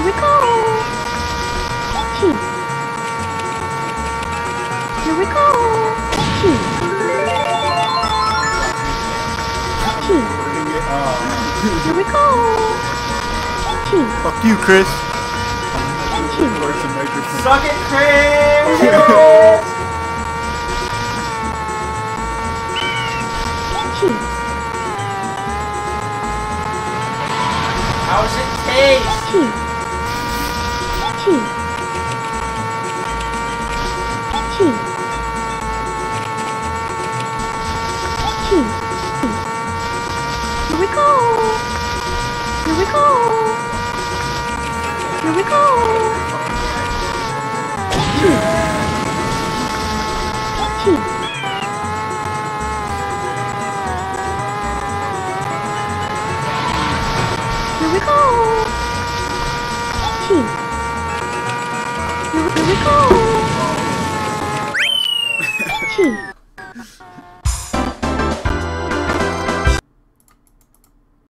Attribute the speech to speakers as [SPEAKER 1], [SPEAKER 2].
[SPEAKER 1] Here we go! Kitty! Here we go! Kitty! Kitty! Here we go! Kitty!
[SPEAKER 2] Fuck you, Chris! Kitty!
[SPEAKER 3] Suck it, Chris!
[SPEAKER 1] How
[SPEAKER 3] does it taste?
[SPEAKER 1] key. Here we go. Here we go. Here we go. Key. Key. Here we go. Key. Here we go. Key.